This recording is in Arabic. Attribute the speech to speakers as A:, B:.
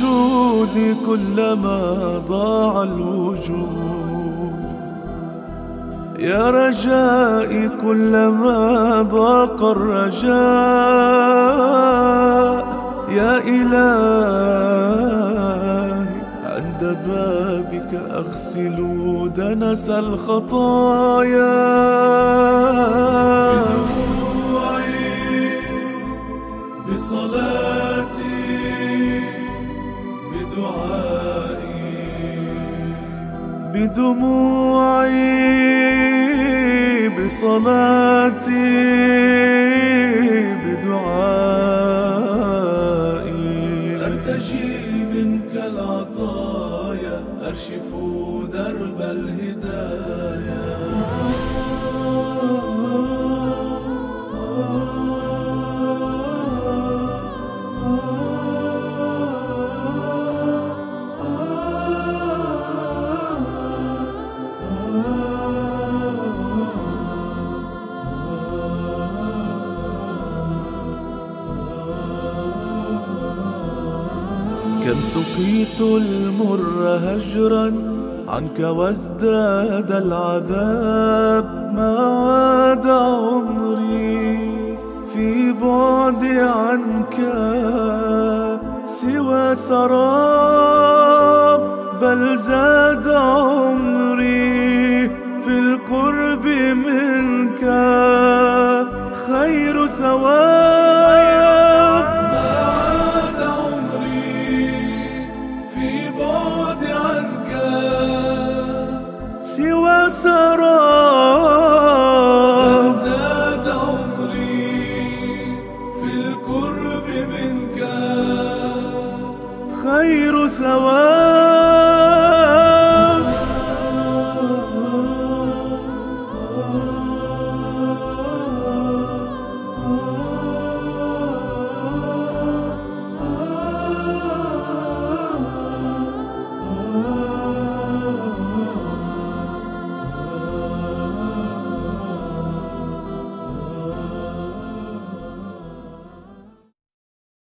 A: جودي كلما ضاع الوجود. يا رجائي كلما ضاق الرجاء. يا إلهي عند بابك أغسل دنس الخطايا. بدموعي بصلاتي بدعائي. أرتجي منك العطايا؟ أرشف درب كم سقيت المر هجرا عنك وازداد العذاب ما عاد عمري. في بعدي عنك سوى سراب بل زاد عمري. في القرب منك خير ثواب. سراب زاد عمري في القرب منك. خير ثواب